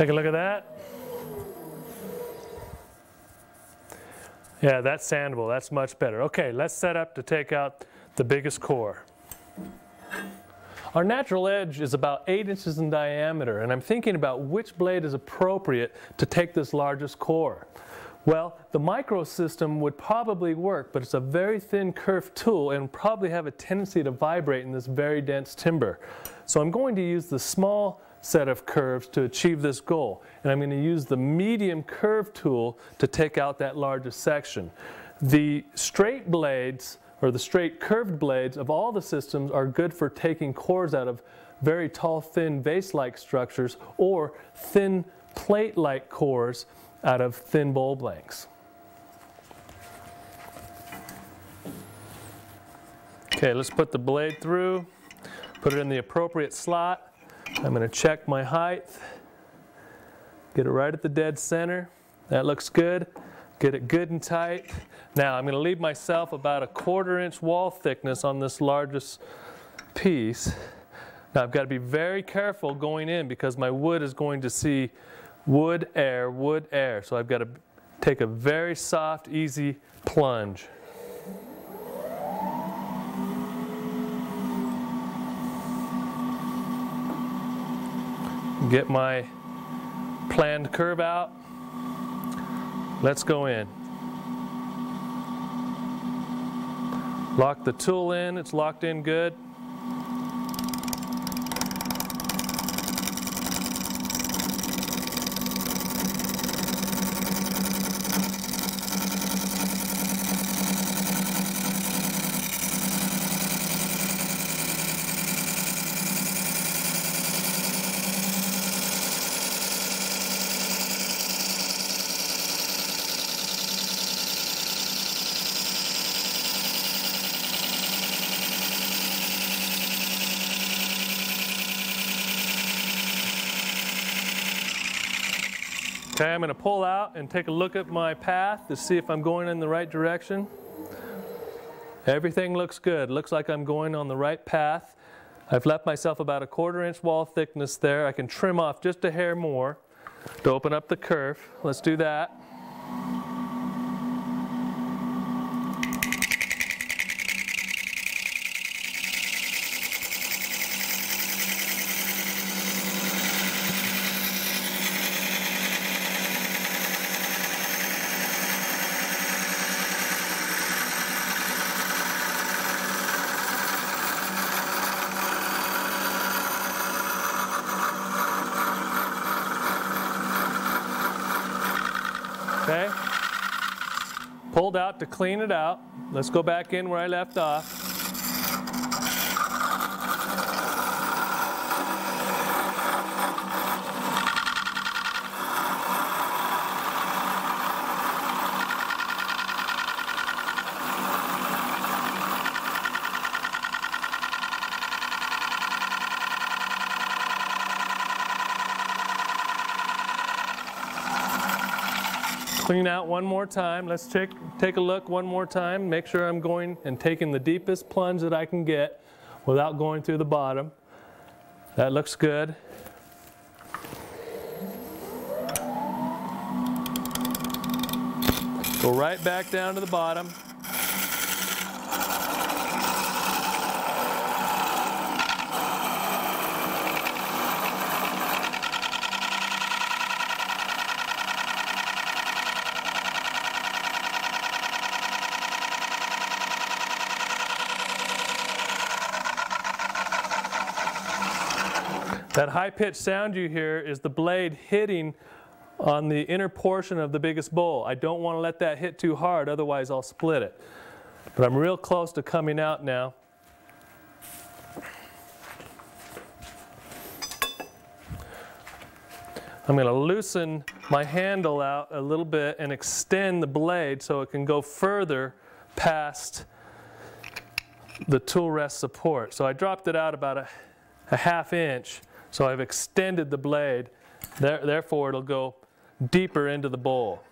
Take a look at that. Yeah, that's sandable. That's much better. Okay, let's set up to take out the biggest core. Our natural edge is about 8 inches in diameter, and I'm thinking about which blade is appropriate to take this largest core. Well, the micro system would probably work, but it's a very thin curved tool and probably have a tendency to vibrate in this very dense timber. So I'm going to use the small set of curves to achieve this goal. And I'm going to use the medium curve tool to take out that largest section. The straight blades, or the straight curved blades of all the systems are good for taking cores out of very tall, thin vase-like structures or thin plate-like cores out of thin bowl blanks. Okay, let's put the blade through, put it in the appropriate slot. I'm going to check my height, get it right at the dead center. That looks good. Get it good and tight. Now I'm going to leave myself about a quarter inch wall thickness on this largest piece. Now I've got to be very careful going in because my wood is going to see wood, air, wood, air. So I've got to take a very soft, easy plunge. Get my planned curve out. Let's go in. Lock the tool in, it's locked in good. Okay, I'm going to pull out and take a look at my path to see if I'm going in the right direction. Everything looks good. Looks like I'm going on the right path. I've left myself about a quarter inch wall thickness there. I can trim off just a hair more to open up the curve. Let's do that. Okay? Pulled out to clean it out. Let's go back in where I left off. Clean out one more time. Let's take, take a look one more time. Make sure I'm going and taking the deepest plunge that I can get without going through the bottom. That looks good. Go right back down to the bottom. That high-pitched sound you hear is the blade hitting on the inner portion of the biggest bowl. I don't want to let that hit too hard, otherwise I'll split it. But I'm real close to coming out now. I'm going to loosen my handle out a little bit and extend the blade so it can go further past the tool rest support. So I dropped it out about a, a half inch so I've extended the blade, there, therefore it'll go deeper into the bowl.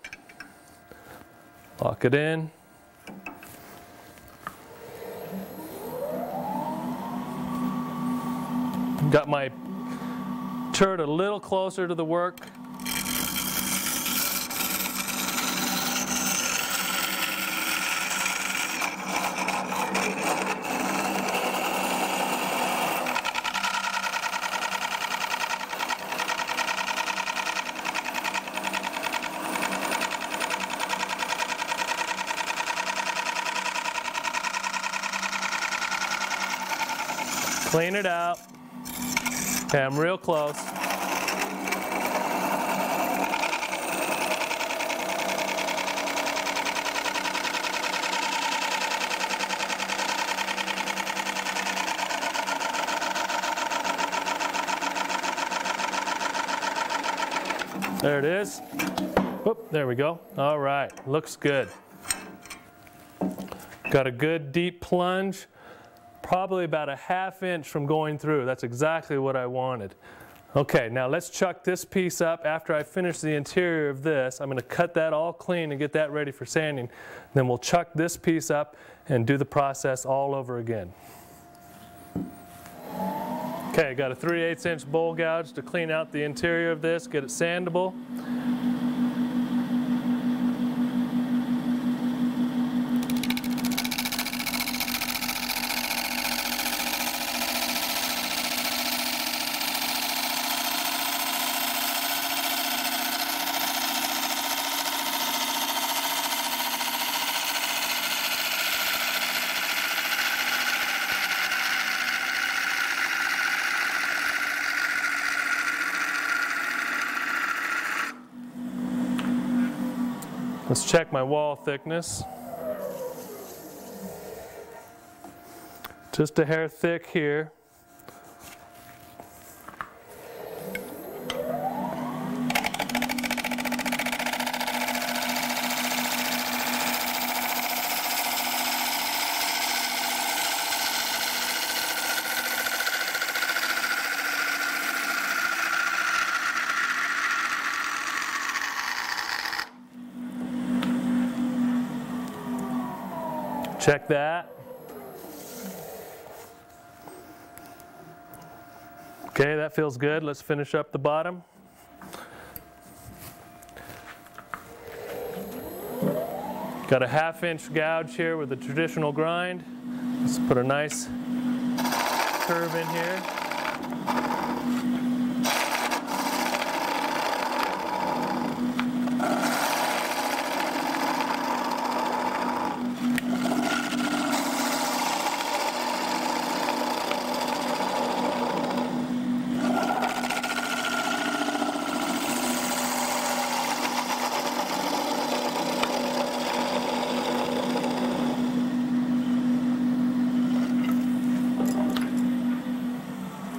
Lock it in. Got my turret a little closer to the work it out. Okay, I'm real close. There it is. Whoop, there we go. All right, looks good. Got a good deep plunge, probably about a half inch from going through. That's exactly what I wanted. Okay, now let's chuck this piece up. After I finish the interior of this, I'm going to cut that all clean and get that ready for sanding. Then we'll chuck this piece up and do the process all over again. Okay, I got a 3 8 inch bowl gouge to clean out the interior of this, get it sandable. Let's check my wall thickness. Just a hair thick here. Check that. Okay, that feels good. Let's finish up the bottom. Got a half inch gouge here with a traditional grind. Let's put a nice curve in here.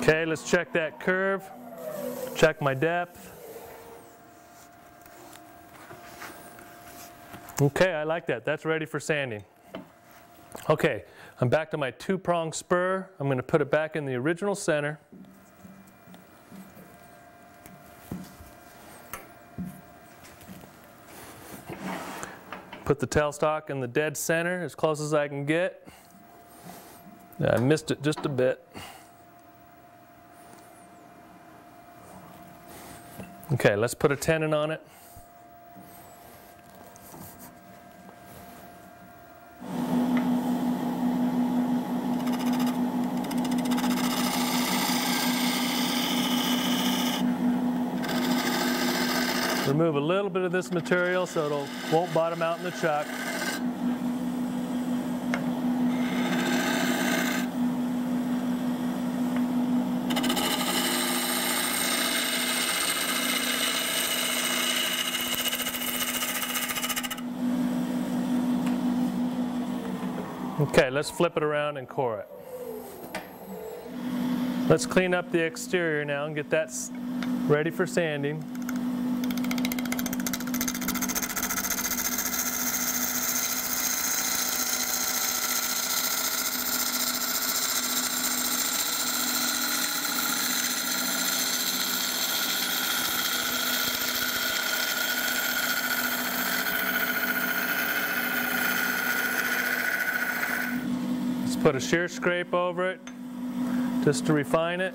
Okay, let's check that curve. Check my depth. Okay, I like that. That's ready for sanding. Okay, I'm back to my two-prong spur. I'm going to put it back in the original center. Put the tailstock in the dead center as close as I can get. I missed it just a bit. Okay, let's put a tenon on it. Remove a little bit of this material so it won't bottom out in the chuck. Okay, let's flip it around and core it. Let's clean up the exterior now and get that ready for sanding. Shear scrape over it just to refine it.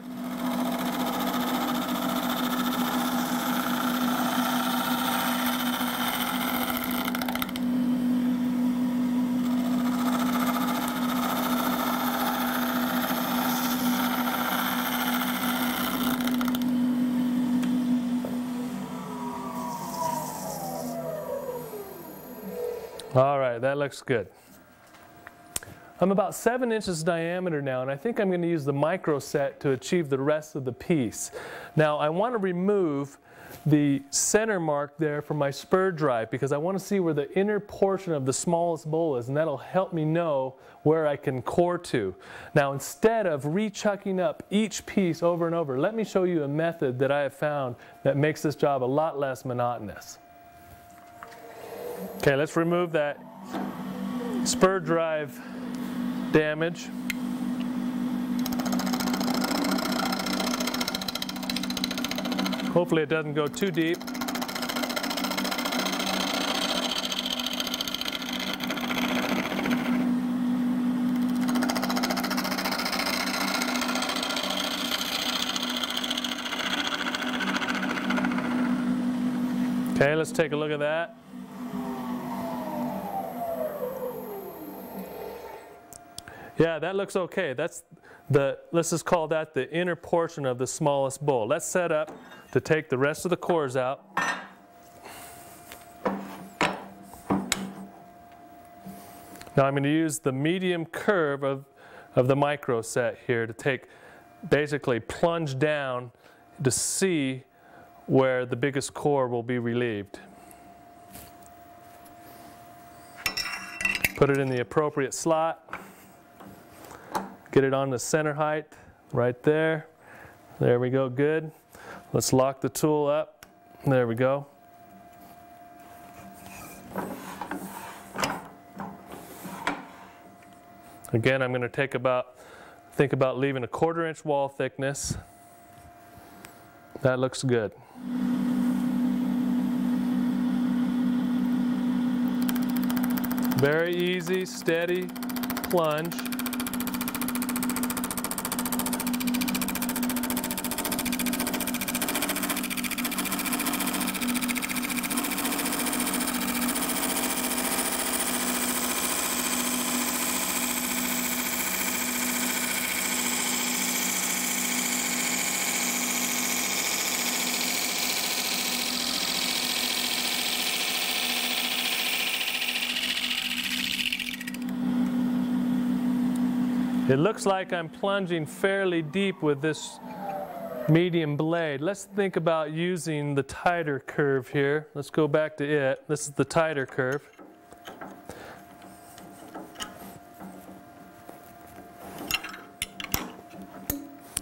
All right, that looks good. I'm about seven inches diameter now, and I think I'm going to use the micro set to achieve the rest of the piece. Now, I want to remove the center mark there for my spur drive because I want to see where the inner portion of the smallest bowl is and that'll help me know where I can core to. Now instead of rechucking up each piece over and over, let me show you a method that I have found that makes this job a lot less monotonous. Okay, let's remove that spur drive damage. Hopefully it doesn't go too deep. Okay, let's take a look at that. Yeah, that looks okay. That's the, let's just call that the inner portion of the smallest bowl. Let's set up to take the rest of the cores out. Now I'm going to use the medium curve of, of the micro set here to take, basically plunge down to see where the biggest core will be relieved. Put it in the appropriate slot. Get it on the center height right there. There we go, good. Let's lock the tool up. There we go. Again, I'm going to take about, think about leaving a quarter inch wall thickness. That looks good. Very easy, steady plunge. It looks like I'm plunging fairly deep with this medium blade. Let's think about using the tighter curve here. Let's go back to it. This is the tighter curve.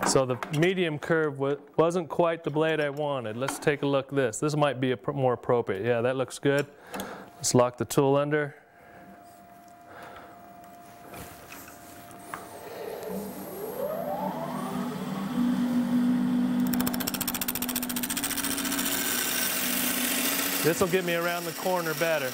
So the medium curve wasn't quite the blade I wanted. Let's take a look at this. This might be more appropriate. Yeah, that looks good. Let's lock the tool under. This will get me around the corner better.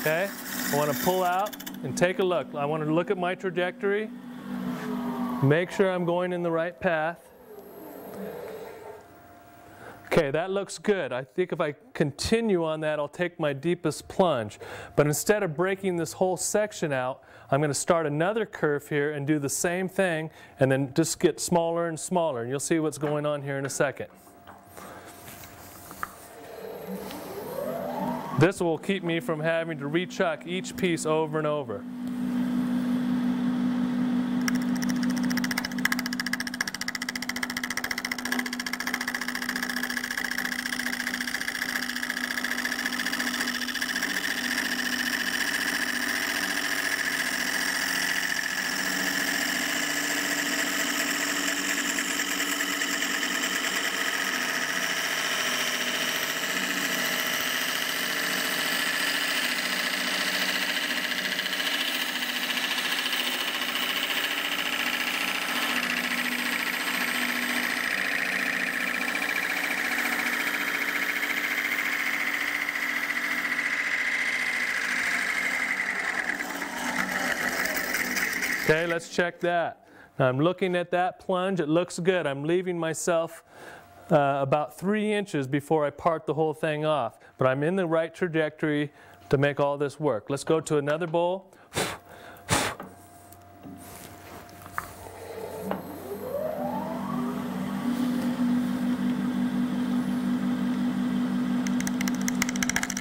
Okay, I want to pull out and take a look. I want to look at my trajectory. Make sure I'm going in the right path. Okay, that looks good. I think if I continue on that, I'll take my deepest plunge. But instead of breaking this whole section out, I'm going to start another curve here and do the same thing and then just get smaller and smaller. And you'll see what's going on here in a second. This will keep me from having to rechuck each piece over and over. Okay, let's check that. I'm looking at that plunge. It looks good. I'm leaving myself uh, about three inches before I part the whole thing off. But I'm in the right trajectory to make all this work. Let's go to another bowl.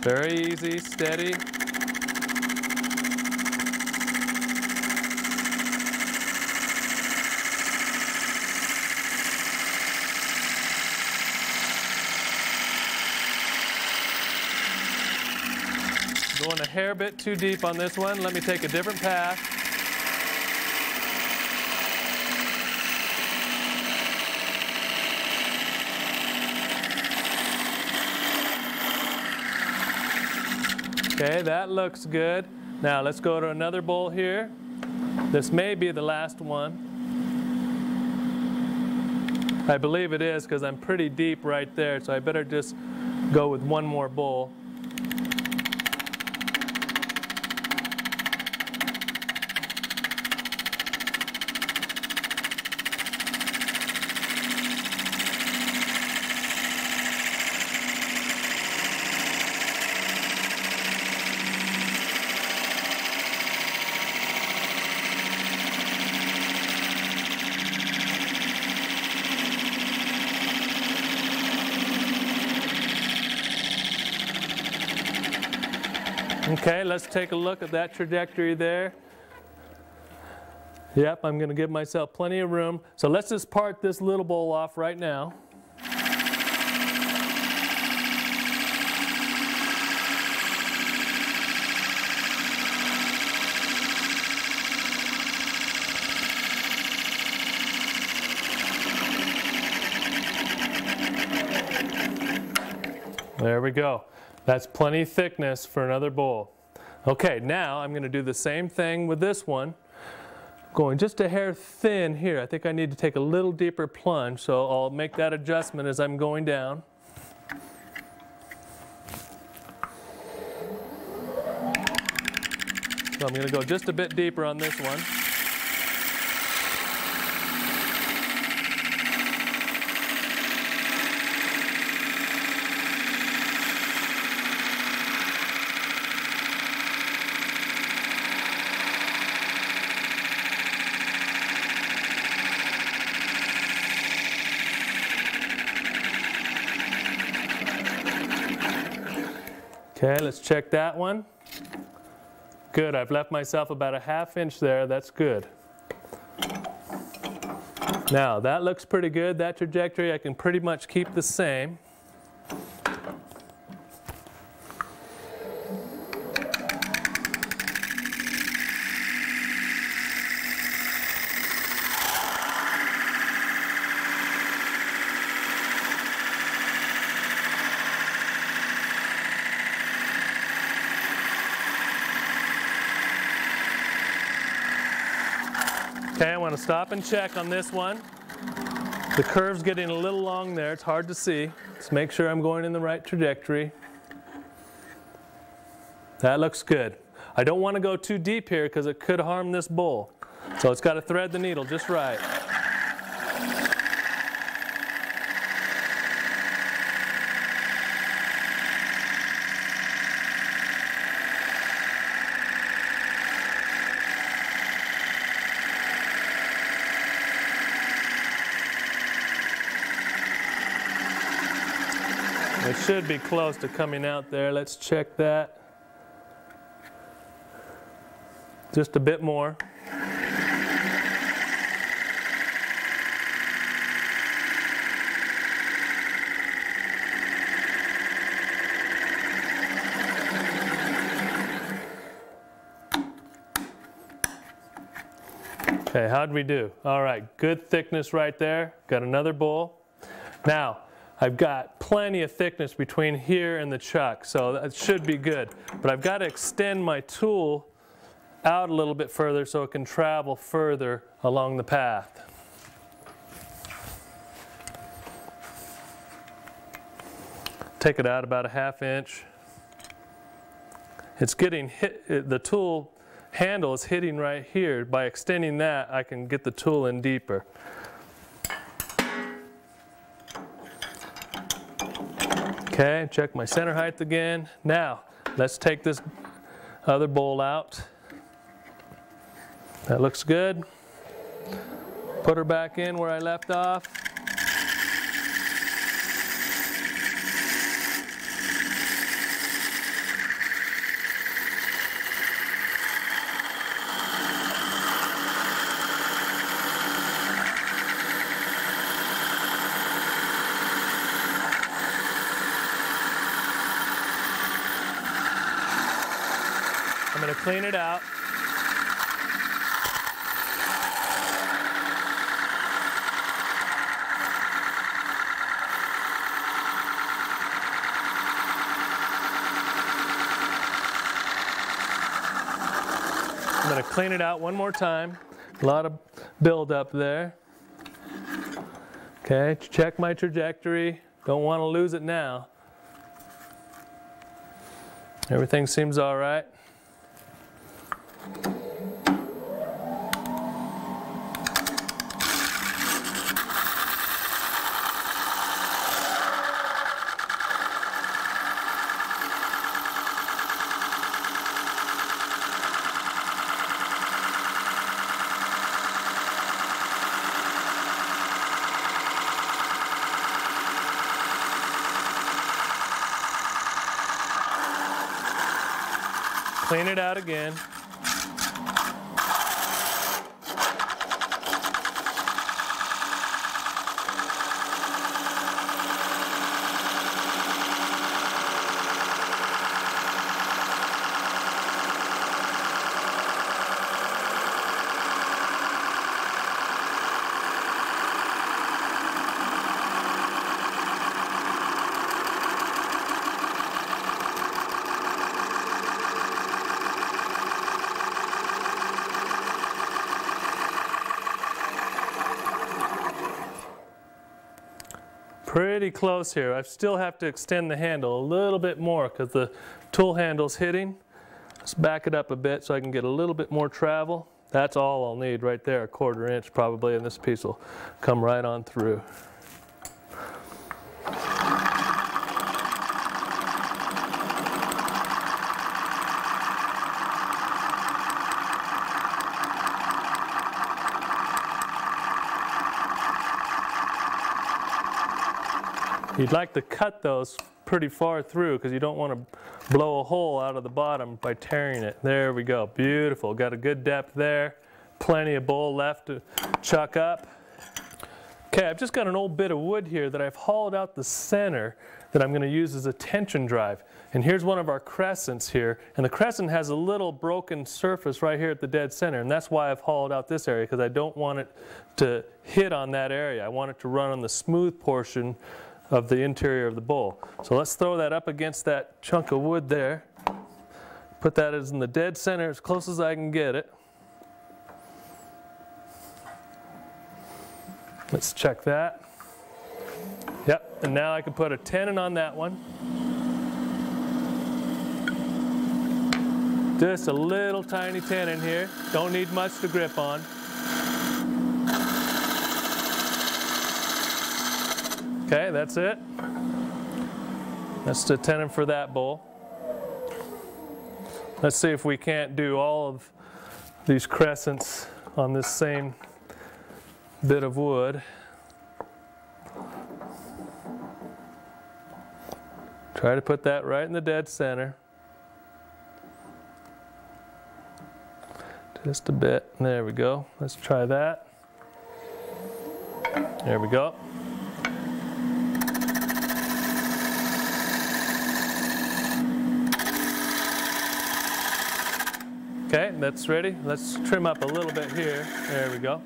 Very easy, steady. Going a hair bit too deep on this one. Let me take a different path. Okay, that looks good. Now let's go to another bowl here. This may be the last one. I believe it is because I'm pretty deep right there, so I better just go with one more bowl. Okay, let's take a look at that trajectory there. Yep, I'm going to give myself plenty of room. So let's just part this little bowl off right now. There we go. That's plenty thickness for another bowl. Okay, now I'm going to do the same thing with this one. Going just a hair thin here. I think I need to take a little deeper plunge, so I'll make that adjustment as I'm going down. So I'm going to go just a bit deeper on this one. Okay, let's check that one. Good, I've left myself about a half inch there, that's good. Now, that looks pretty good, that trajectory I can pretty much keep the same. To stop and check on this one. The curve's getting a little long there. It's hard to see. Let's make sure I'm going in the right trajectory. That looks good. I don't want to go too deep here because it could harm this bowl. So it's got to thread the needle just right. Should be close to coming out there. Let's check that. Just a bit more. Okay, how'd we do? All right, good thickness right there. Got another bowl. Now, I've got plenty of thickness between here and the chuck, so that should be good. But I've got to extend my tool out a little bit further so it can travel further along the path. Take it out about a half inch. It's getting hit, uh, the tool handle is hitting right here. By extending that, I can get the tool in deeper. Okay, check my center height again. Now, let's take this other bowl out. That looks good. Put her back in where I left off. It out. I'm going to clean it out one more time. A lot of buildup there. Okay, check my trajectory. Don't want to lose it now. Everything seems all right. Clean it out again. Pretty close here. I still have to extend the handle a little bit more because the tool handle's hitting. Let's back it up a bit so I can get a little bit more travel. That's all I'll need right there, a quarter inch probably, and this piece will come right on through. You'd like to cut those pretty far through because you don't want to blow a hole out of the bottom by tearing it. There we go, beautiful. Got a good depth there. Plenty of bowl left to chuck up. Okay, I've just got an old bit of wood here that I've hauled out the center that I'm going to use as a tension drive. And here's one of our crescents here. And the crescent has a little broken surface right here at the dead center. And that's why I've hollowed out this area because I don't want it to hit on that area. I want it to run on the smooth portion of the interior of the bowl. So let's throw that up against that chunk of wood there. Put that as in the dead center as close as I can get it. Let's check that. Yep, and now I can put a tenon on that one. Just a little tiny tenon here. Don't need much to grip on. Okay, that's it. That's the tenon for that bowl. Let's see if we can't do all of these crescents on this same bit of wood. Try to put that right in the dead center. Just a bit. There we go. Let's try that. There we go. Okay, that's ready. Let's trim up a little bit here. There we go.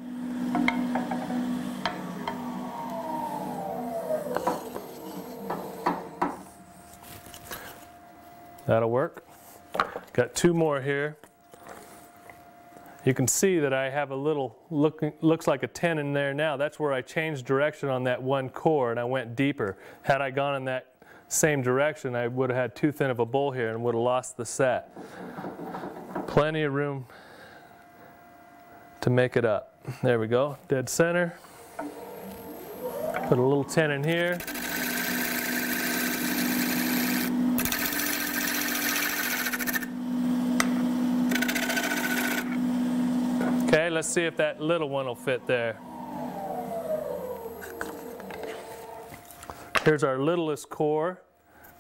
That'll work. Got two more here. You can see that I have a little, look, looks like a tenon there now. That's where I changed direction on that one core and I went deeper. Had I gone in that same direction, I would have had too thin of a bowl here and would have lost the set. Plenty of room to make it up. There we go, dead center. Put a little tenon here. Okay, let's see if that little one will fit there. Here's our littlest core.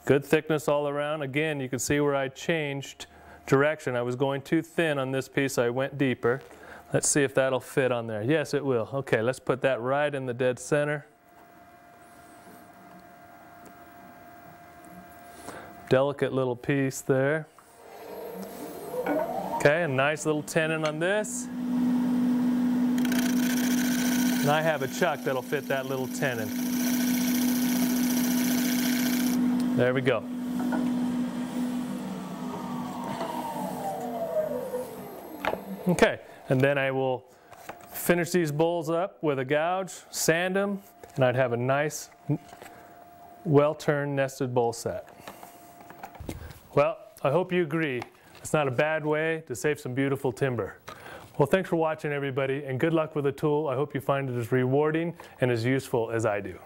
Good thickness all around. Again, you can see where I changed direction. I was going too thin on this piece, I went deeper. Let's see if that'll fit on there. Yes, it will. Okay, let's put that right in the dead center. Delicate little piece there. Okay, a nice little tenon on this. And I have a chuck that'll fit that little tenon. There we go. Okay, and then I will finish these bowls up with a gouge, sand them, and I'd have a nice, well-turned nested bowl set. Well, I hope you agree. It's not a bad way to save some beautiful timber. Well, thanks for watching, everybody, and good luck with the tool. I hope you find it as rewarding and as useful as I do.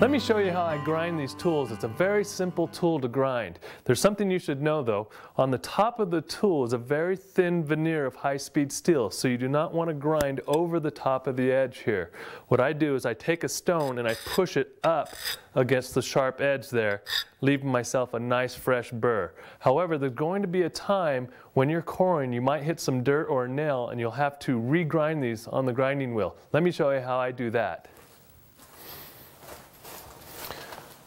Let me show you how I grind these tools. It's a very simple tool to grind. There's something you should know though. On the top of the tool is a very thin veneer of high-speed steel, so you do not want to grind over the top of the edge here. What I do is I take a stone and I push it up against the sharp edge there, leaving myself a nice fresh burr. However, there's going to be a time when you're coring, you might hit some dirt or a nail and you'll have to regrind these on the grinding wheel. Let me show you how I do that.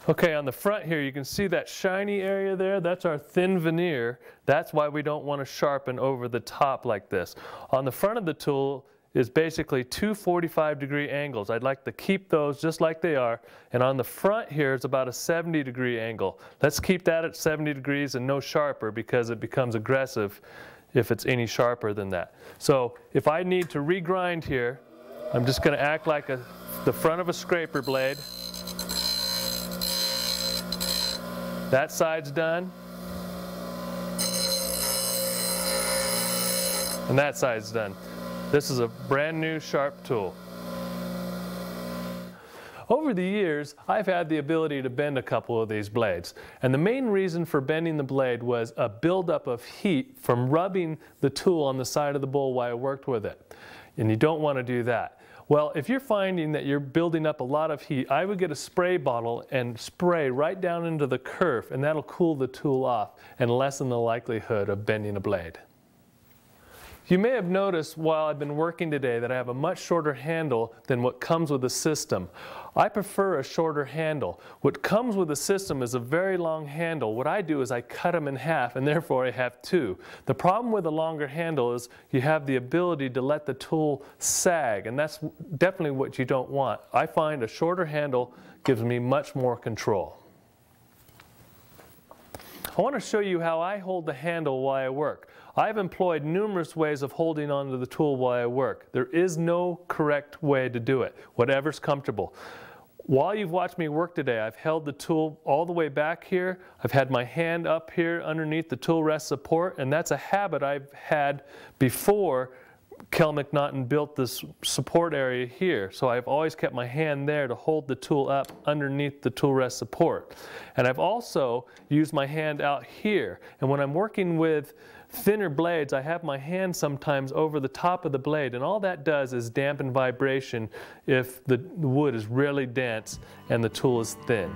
Okay, on the front here, you can see that shiny area there. That's our thin veneer. That's why we don't want to sharpen over the top like this. On the front of the tool is basically two 45 degree angles. I'd like to keep those just like they are. And on the front here is about a 70 degree angle. Let's keep that at 70 degrees and no sharper because it becomes aggressive if it's any sharper than that. So if I need to regrind here, I'm just going to act like a, the front of a scraper blade. That side's done. And that side's done. This is a brand new sharp tool. Over the years, I've had the ability to bend a couple of these blades. And the main reason for bending the blade was a buildup of heat from rubbing the tool on the side of the bowl while I worked with it. And you don't want to do that. Well, if you're finding that you're building up a lot of heat, I would get a spray bottle and spray right down into the kerf, and that'll cool the tool off and lessen the likelihood of bending a blade. You may have noticed while I've been working today that I have a much shorter handle than what comes with the system. I prefer a shorter handle. What comes with the system is a very long handle. What I do is I cut them in half and therefore I have two. The problem with a longer handle is you have the ability to let the tool sag and that's definitely what you don't want. I find a shorter handle gives me much more control. I want to show you how I hold the handle while I work. I've employed numerous ways of holding onto the tool while I work. There is no correct way to do it, whatever's comfortable. While you've watched me work today, I've held the tool all the way back here. I've had my hand up here underneath the tool rest support, and that's a habit I've had before Kel McNaughton built this support area here. So I've always kept my hand there to hold the tool up underneath the tool rest support. And I've also used my hand out here. And when I'm working with thinner blades, I have my hand sometimes over the top of the blade, and all that does is dampen vibration if the wood is really dense and the tool is thin.